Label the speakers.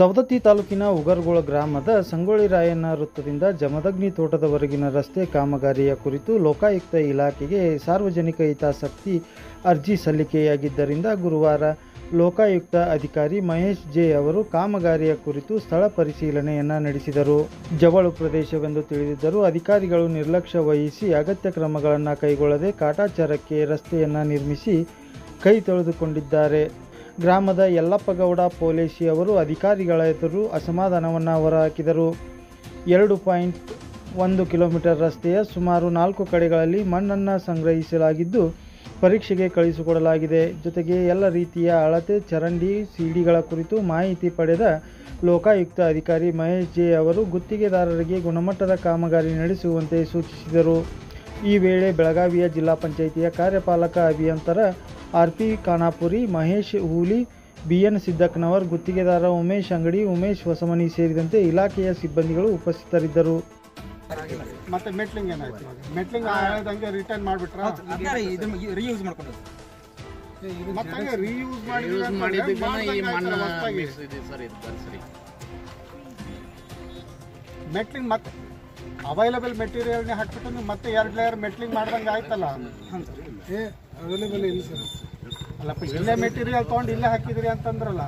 Speaker 1: ಸವದತ್ತಿ ತಾಲೂಕಿನ ಉಗರ್ಗೋಳ ಗ್ರಾಮದ ಸಂಗೊಳ್ಳಿ ರಾಯಣ್ಣ ವೃತ್ತದಿಂದ ಜಮದಗ್ನಿ ತೋಟದವರೆಗಿನ ರಸ್ತೆ ಕಾಮಗಾರಿಯ ಕುರಿತು ಲೋಕಾಯುಕ್ತ ಇಲಾಖೆಗೆ ಸಾರ್ವಜನಿಕ ಹಿತಾಸಕ್ತಿ ಅರ್ಜಿ ಸಲ್ಲಿಕೆಯಾಗಿದ್ದರಿಂದ ಗುರುವಾರ ಲೋಕಾಯುಕ್ತ ಅಧಿಕಾರಿ ಮಹೇಶ್ ಜೆ ಅವರು ಕಾಮಗಾರಿಯ ಕುರಿತು ಸ್ಥಳ ಪರಿಶೀಲನೆಯನ್ನ ನಡೆಸಿದರು. ಜವಳು ಪ್ರದೇಶವೆಂದು ತಿಳಿದಿದ್ದರೂ ಅಧಿಕಾರಿಗಳು ನಿರ್ಲಕ್ಷ್ಯ ವಹಿಸಿ ಅಗತ್ಯ ಕ್ರಮಗಳನ್ನು ಕೈಗೊಳ್ಳದೆ ಕಾಟಾಚಾರಕ್ಕೆ ರಸ್ತೆಯನ್ನು ನಿರ್ಮಿಸಿ ಕೈ ತೊಳೆದುಕೊಂಡಿದ್ದಾರೆ. ಗ್ರಾಮದ ಯಲ್ಲಪ್ಪಗೌಡ ಪೊಲೀಸಿಯವರು ಅಧಿಕಾರಿಗಳ ಎದುರು ಅಸಮಾಧಾನವನ್ನು ಹೊರಹಾಕಿದರು. ಎರಡು ಪಾಯಿಂಟ್ ಒಂದು ಕಿಲೋಮೀಟರ್ ರಸ್ತೆಯ ಸುಮಾರು ನಾಲ್ಕು ಕಡೆಗಳಲ್ಲಿ ಮಣ್ಣನ್ನು ಸಂಗ್ರಹಿಸಲಾಗಿದ್ದು, ಪರೀಕ್ಷೆಗೆ ಕಳುಹಿಸಿಕೊಡಲಾಗಿದೆ ಜೊತೆಗೆ ಎಲ್ಲ ರೀತಿಯ ಅಳತೆ, ಚರಂಡಿ, ಸಿಡಿಗಳ ಕುರಿತು ಮಾಹಿತಿ ಪಡೆದ ಲೋಕಾಯುಕ್ತ ಅಧಿಕಾರಿ ಮಹೇಶ್ ಜೆ ಅವರು ಗುತ್ತಿಗೆದಾರರಿಗೆ ಗುಣಮಟ್ಟದ ಕಾಮಗಾರಿ ನಡೆಸುವಂತೆ ಸೂಚಿಸಿದರು. ಈ ವೇಳೆ ಬೆಳಗಾವಿಯ ಜಿಲ್ಲಾ ಪಂಚಾಯಿತಿಯ ಕಾರ್ಯಪಾಲಕ ಅಭಿಯಂತರ R P Khanapuri Mahesh Hooli B N Siddakkanavar ಗುತ್ತಿಗೆದಾರ ಉಮೇಶ್ ಅಂಗಡಿ ಉಮೇಶ್ ಹೊಸಮನಿ ಸೇರಿದಂತೆ ಇಲಾಖೆಯ ಸಿಬ್ಬಂದಿಗಳು ಉಪಸ್ಥಿತರಿದ್ದರು.
Speaker 2: ಮತ್ತೆ ಮೆಟ್ಲಿಂಗ್ ಏನಾಯ್ತು? ಮೆಟ್ಲಿಂಗ್ ಹೇಳ್ದಂಗೆ ರಿಟರ್ನ್ ಮಾಡ್ಬಿಟ್ರ?
Speaker 3: ರೀಯೂಸ್ ಮಾಡ್ಕೊಂಡು
Speaker 2: ಮತ್ತೆ ಹಂಗೆ ರೀಯೂಸ್
Speaker 3: ಯೂಸ್ ಮಾಡಿದ್ದಕ್ಕೆ ಈ ಮಣ್ಣು
Speaker 2: ಮಾಡಿ
Speaker 3: ಸರ್ ಇದು ಸರಿ.
Speaker 2: ಮೆಟ್ಲಿಂಗ್ ಮತ್ತೆ ಅವೈಲಬಲ್ ಮೆಟೀರಿಯಲ್ನೇ ಹಾಕ್ಬಿಟ್ಟು ನೀವು ಮತ್ತೆ ಎರಡು ಲೇಯರ್ ಮೆಟ್ಲಿಂಗ್ ಮಾಡ್ದಂಗೆ ಆಯ್ತಲ್ಲ? ಏ ಅವೈಲೇಬಲ್ ಇಲ್ಲ ಸರ್. ಅಲ್ಲಪ್ಪ ಇಲ್ಲೇ ಮೆಟೀರಿಯಲ್ ತೊಗೊಂಡು ಇಲ್ಲೇ ಹಾಕಿದ್ರಿ ಅಂತಂದ್ರಲ್ಲ.